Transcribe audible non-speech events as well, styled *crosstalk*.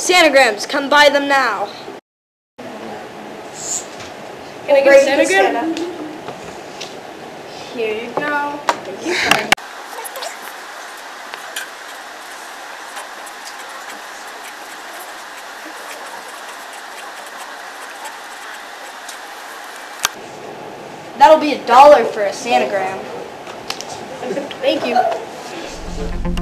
Sanagrams, come buy them now. Can I get a Sanagram? Here you go. Thank you. That'll be a dollar for a Sanagram. *laughs* Thank you.